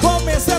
Comecei a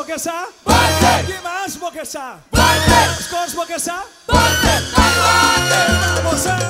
Cores boqueçar? Que mais boqueçar? Mais cores boqueçar? Vamos a. No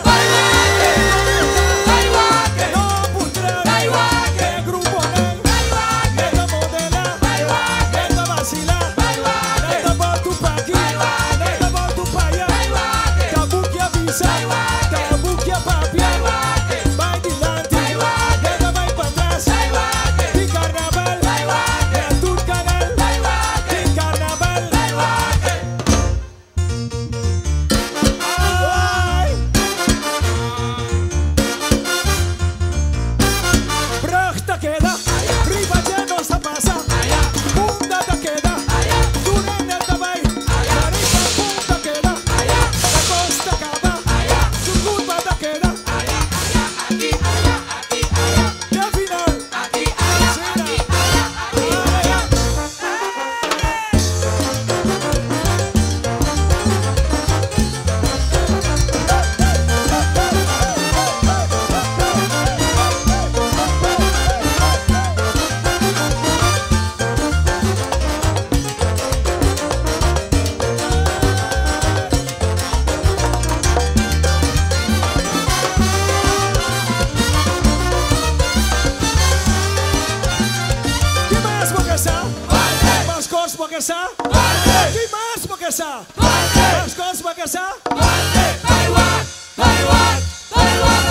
para caçar? Bate! Demais para caçar? Bate! As costas para caçar? Bate! Vai lá! Vai lá! Vai lá!